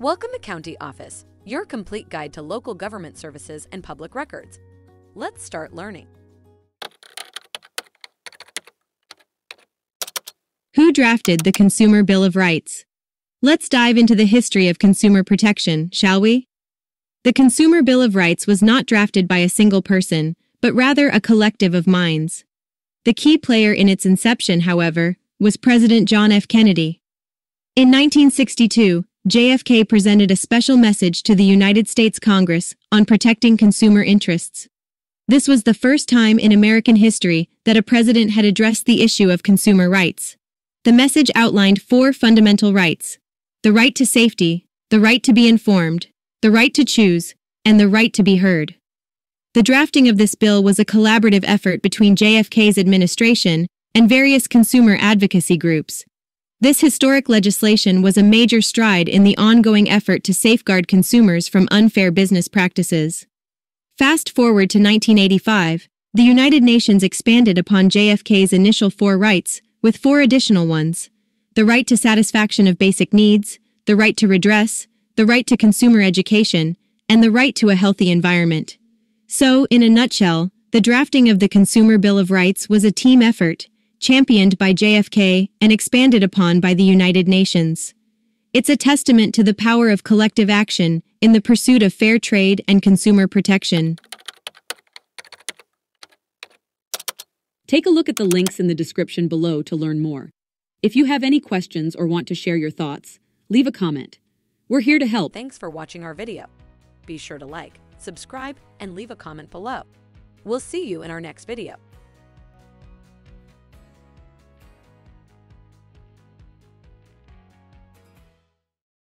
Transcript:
Welcome to County Office, your complete guide to local government services and public records. Let's start learning. Who drafted the Consumer Bill of Rights? Let's dive into the history of consumer protection, shall we? The Consumer Bill of Rights was not drafted by a single person, but rather a collective of minds. The key player in its inception, however, was President John F. Kennedy. In 1962, JFK presented a special message to the United States Congress on protecting consumer interests. This was the first time in American history that a president had addressed the issue of consumer rights. The message outlined four fundamental rights the right to safety, the right to be informed, the right to choose, and the right to be heard. The drafting of this bill was a collaborative effort between JFK's administration and various consumer advocacy groups. This historic legislation was a major stride in the ongoing effort to safeguard consumers from unfair business practices. Fast forward to 1985, the United Nations expanded upon JFK's initial four rights with four additional ones the right to satisfaction of basic needs, the right to redress, the right to consumer education, and the right to a healthy environment. So, in a nutshell, the drafting of the Consumer Bill of Rights was a team effort, championed by JFK and expanded upon by the United Nations. It's a testament to the power of collective action in the pursuit of fair trade and consumer protection. Take a look at the links in the description below to learn more. If you have any questions or want to share your thoughts, leave a comment. We're here to help. Thanks for watching our video. Be sure to like, subscribe, and leave a comment below. We'll see you in our next video.